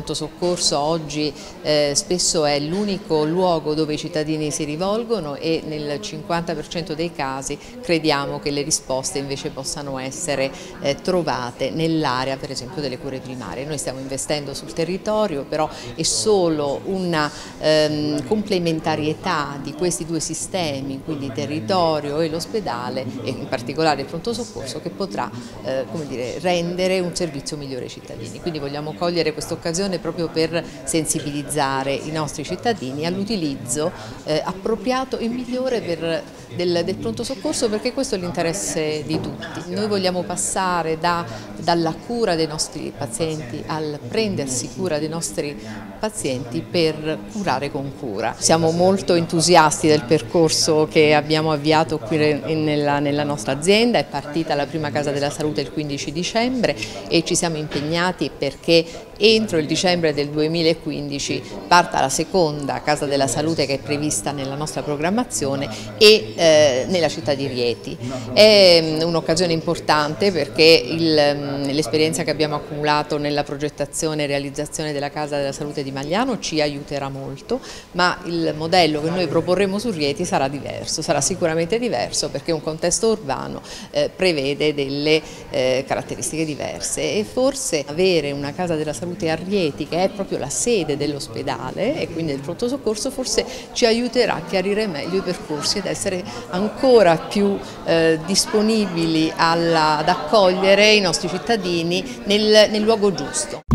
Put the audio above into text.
pronto soccorso oggi eh, spesso è l'unico luogo dove i cittadini si rivolgono e nel 50% dei casi crediamo che le risposte invece possano essere eh, trovate nell'area per esempio delle cure primarie. Noi stiamo investendo sul territorio però è solo una ehm, complementarietà di questi due sistemi, quindi territorio e l'ospedale e in particolare il pronto soccorso che potrà eh, dire, rendere un servizio migliore ai cittadini. Quindi vogliamo cogliere questa occasione proprio per sensibilizzare i nostri cittadini all'utilizzo eh, appropriato e migliore per, del, del, pronto soccorso perché questo è l'interesse di tutti. Noi vogliamo passare da, dalla cura dei nostri pazienti al prendersi cura dei nostri pazienti per curare con cura. Siamo molto entusiasti del percorso che abbiamo avviato qui nella, nella nostra azienda, è partita la prima Casa della Salute il 15 dicembre e ci siamo impegnati perché entro il dicembre del 2015 parta la seconda Casa della Salute che è prevista nella nostra programmazione e eh, nella città di Rieti. È mm, un'occasione importante perché mm, l'esperienza che abbiamo accumulato nella progettazione e realizzazione della Casa della Salute di Magliano ci aiuterà molto, ma il modello che noi proporremo su Rieti sarà diverso, sarà sicuramente diverso perché un contesto urbano eh, prevede delle eh, caratteristiche diverse e forse avere una Casa della Salute salute a Rieti, che è proprio la sede dell'ospedale e quindi del pronto soccorso, forse ci aiuterà a chiarire meglio i percorsi ed essere ancora più eh, disponibili alla, ad accogliere i nostri cittadini nel, nel luogo giusto.